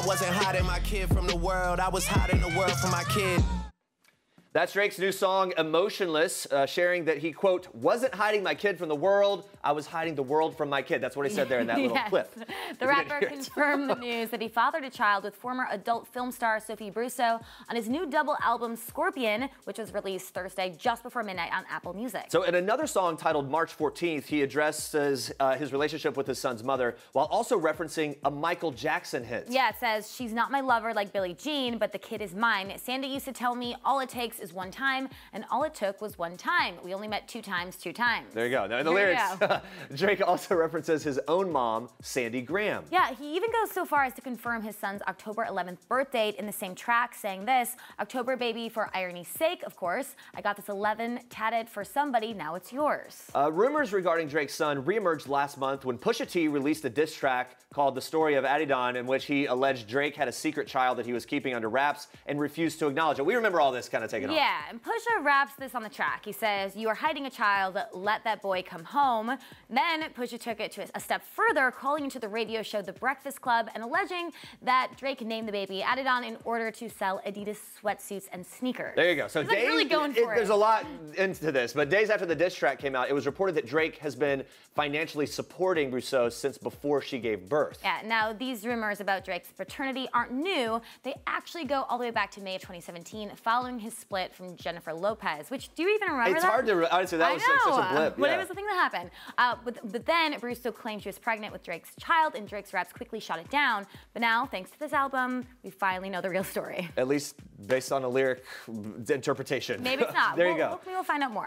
I wasn't hiding my kid from the world, I was hiding the world from my kid. That's Drake's new song, Emotionless, uh, sharing that he, quote, wasn't hiding my kid from the world, I was hiding the world from my kid. That's what he said there in that little Yes. clip. The rapper confirmed the news that he fathered a child with former adult film star Sophie Brussaux on his new double album Scorpion, which was released Thursday just before midnight on Apple Music. So, in another song titled March 14th, he addresses uh, his relationship with his son's mother while also referencing a Michael Jackson hit. Yeah, it says, She's not my lover like Billie Jean, but the kid is mine. Sandy used to tell me all it takes is one time, and all it took was one time. We only met two times, two times. There you go. Now, in the There lyrics, Drake also references his own mom, Sandy Graham. Yeah, he even goes so far as to confirm his son's October 11th birth date in the same track, saying this October baby for irony's sake, of course. I got this 11 tatted for somebody, now it's yours. Uh, rumors regarding Drake's son reemerged last month when Pusha T released a diss track called The Story of Adidon, in which he alleged Drake had a secret child that he was keeping under wraps and refused to acknowledge it. We remember all this kind of taking Yeah, and Pusha raps this on the track. He says, You are hiding a child, let that boy come home. Then Pusha took it to a step further, calling into the radio show The Breakfast Club and alleging that Drake named the baby Adidon in order to sell Adidas sweatsuits and sneakers. There you go. So He's, like, days, really going for it. There's a lot into this, but days after the diss track came out, it was reported that Drake has been financially supporting Brussaux since before she gave birth. Yeah, now these rumors about Drake's paternity aren't new. They actually go all the way back to May of 2017, following his split from Jennifer Lopez. Which do you even remember It's that? hard to. Honestly, that I was like such a know, blip. But yeah. it was the thing that happened. Uh, but, but then Bruce claimed she was pregnant with Drake's child, and Drake's reps quickly shot it down. But now, thanks to this album, we finally know the real story. At least based on a lyric interpretation. Maybe it's not. there we'll, you go. Hopefully, we'll find out more.